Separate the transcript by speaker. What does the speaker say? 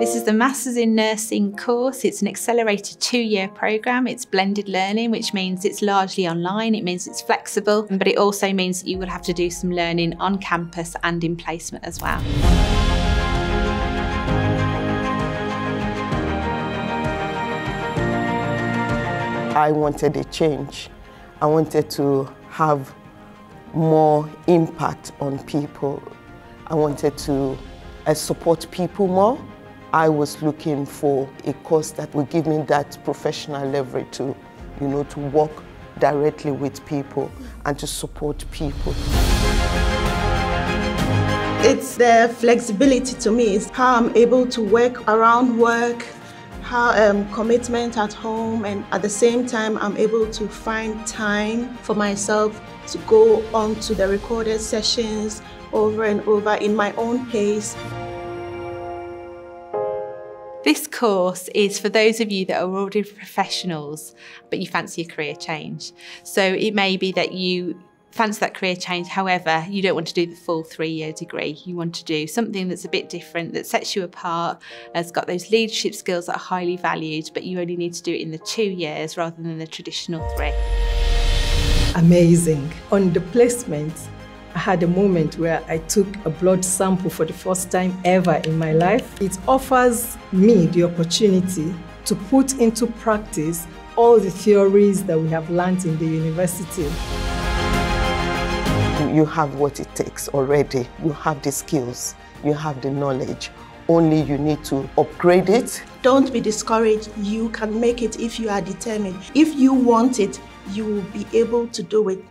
Speaker 1: This is the Masters in Nursing course. It's an accelerated two-year programme. It's blended learning, which means it's largely online. It means it's flexible, but it also means that you will have to do some learning on campus and in placement as well.
Speaker 2: I wanted a change. I wanted to have more impact on people. I wanted to uh, support people more. I was looking for a course that would give me that professional leverage to, you know, to work directly with people and to support people.
Speaker 3: It's the flexibility to me, it's how I'm able to work around work, how um, commitment at home, and at the same time, I'm able to find time for myself to go on to the recorded sessions over and over in my own pace.
Speaker 1: This course is for those of you that are already professionals, but you fancy a career change. So it may be that you fancy that career change, however, you don't want to do the full three year degree. You want to do something that's a bit different, that sets you apart, has got those leadership skills that are highly valued, but you only need to do it in the two years rather than the traditional three.
Speaker 4: Amazing. On the placement, I had a moment where I took a blood sample for the first time ever in my life. It offers me the opportunity to put into practice all the theories that we have learned in the university.
Speaker 2: You have what it takes already. You have the skills, you have the knowledge. Only you need to upgrade it.
Speaker 3: Don't be discouraged. You can make it if you are determined. If you want it, you will be able to do it.